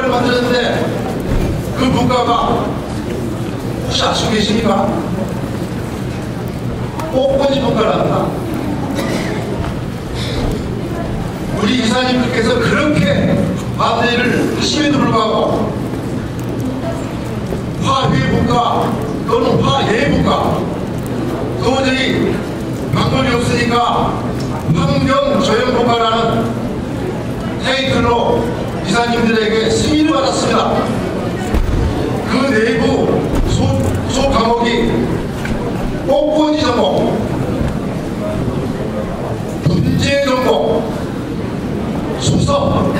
국가를 만들었는데 그 국가가 혹시 아시고 계십니까? 꽃꽂이 국가랍니다. 우리 이사님들께서 그렇게 반대를 하심에도 불구하고 화해 국가 또는 화예 국가 도저히 방법이 없으니까 환경 조형 국가라는 타이틀로 이사님들에게 승인을 받았습니다. 그 내부 소, 소 과목이 꽃꽂이 전공, 분재 전공, 수석,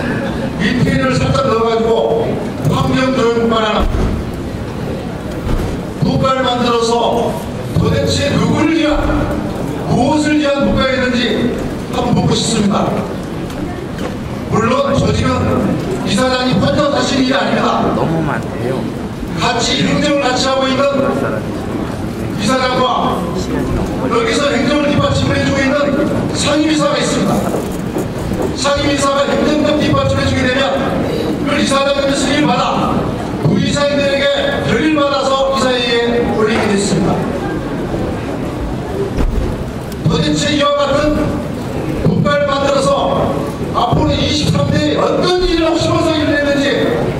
인테리어를 살짝 넣어가지고 환경조형국가라는 국가를 만들어서 도대체 누구를 위한 무엇을 위한 국가였는지 한번 보고 싶습니다. 물론 저 지금 이사장이 혼자 하신 일이 아닙니다. 너무 많대요. 같이 행정을 같이 하고 있는 이사장과 여기서 행정을 뒷받침을 해주고 있는 상임이사가 있습니다. 상임이사가 행정적 뒷받침을 해주게 되면 그 이사장님의 승인을 받아 부이사님들에게 결의를 받아서 이사회에 올리게 됐습니다. 도대체 이와 같은 국가를 만들어서 앞으로 23대에 어떤 일을 하고 싶어서 일을 했는지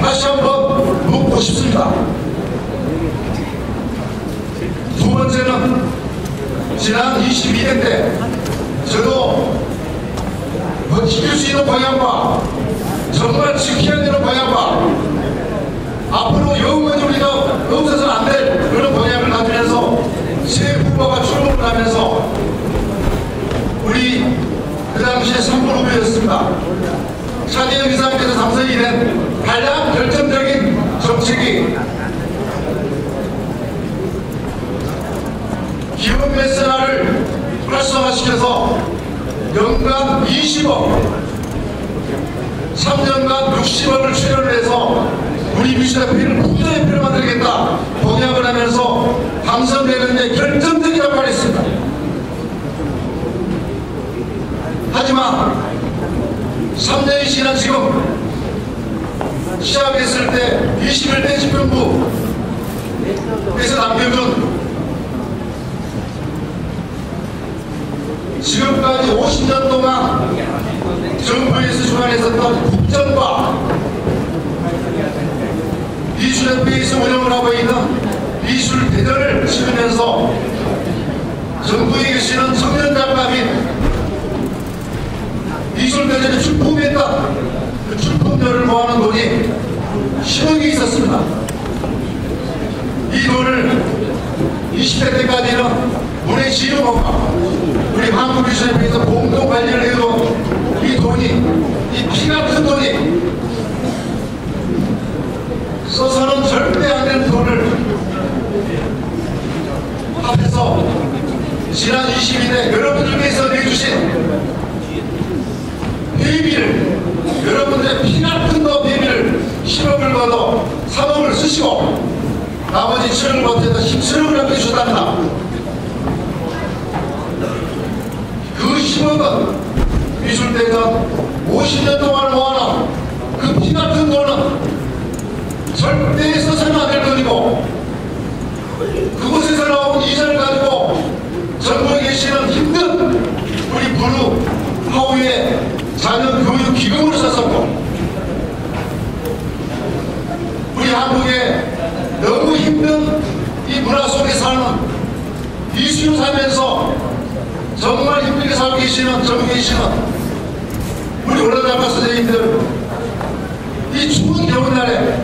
다시 한번 묻고 싶습니다. 두 번째는 지난 22대 때 저도 뭐 지킬 수 있는 방향과 정말 지켜야 되는 방향과 앞으로 영원히 우리가 없어서는 안 될 그런 방향을 가지면서 새 후보가 출범을 하면서 우리 그 당시에 3번 후보였습니다. 차재현 이사님께서 당선이 된 가장 결정적인 정책이 기업 메세나를 활성화시켜서 연간 20억 3년간 60억을 출연을 해서 우리 미슈대표를 부자대표를 만들겠다 공약을 하면서 당선되는데 결정적인 역할을 했습니다. 하지만 3년이 지난 지금 시작했을 때 21대 집행부에서 남겨준 지금까지 50년 동안 정부에서 주관했었던 국정과 미술협회에서 운영을 하고 있는 미술 대전을 치르면서 정부에 계시는 청년 작가 및 미술 대전에 출품했던 그 출품료를 모아놓은 돈이 10억이 있었습니다. 이 돈을 20대 때까지는 문의 지유업과 우리 한국미술협회에서 공동 관리를 해도 이 돈이 이 피 같은 돈이 써서는 절대 안 되는 돈을 합해서 지난 22대 여러분들께서 내주신 회비를 여러분들의 피 같은 거 회비를 10억을 받아 3억을 쓰시고 나머지 7억을 받아서 17억을 남겨주셨답니다. 그 10억은 미술대전 50년 동안 모아놓은 그 피 같은 돈은 절대 써서는 안될 돈이고 그곳에서 나온 이자를 가지고 전국에 계시는 힘든 우리 부루 하우의 자녀 교육 기금으로 썼었고 우리 한국에 너무 힘든 이 문화 속에 사는 이수를 살면서 정말 살고 계시는 전국에 계시는 우리 원로작가 선생님들 이 추운 겨울날에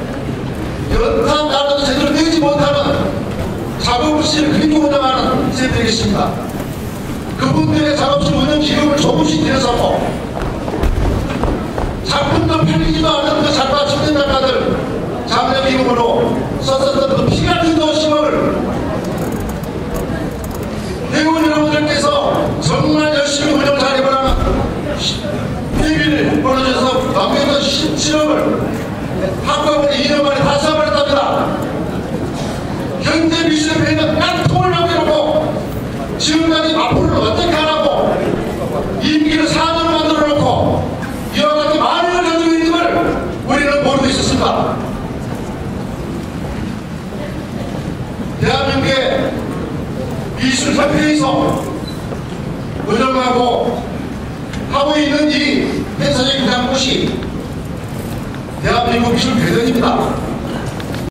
연탄 나라도 제대로 내지 못하는 작업실 그리고 운영하는 선생님들이 계십니다. 그분들의 작업실 운영 기금을 조금씩 들여서고 작품도 팔리지도 않은 그 작가, 청년 작가들 장려 기금으로 썼었던 그 피 같은 도심을 대원 여러분들께서 정말 열심히 운영 잘해보라는 회비를 보내주셔서 남겨둔 17억을 한꺼번에 2년 만에 다 써버렸답니다. 현재 미술협회는 깡통을 남겨놓고 지금까지 앞으로는 어떻게 하라고 임기를 4년을 만들어 놓고 이와 같은 많은 걸 가지고 있었습니다. 대한민국의 미술협회에서 운영하고 하고 있는 이 행사의 기장 곳이 대한민국 미술대전입니다.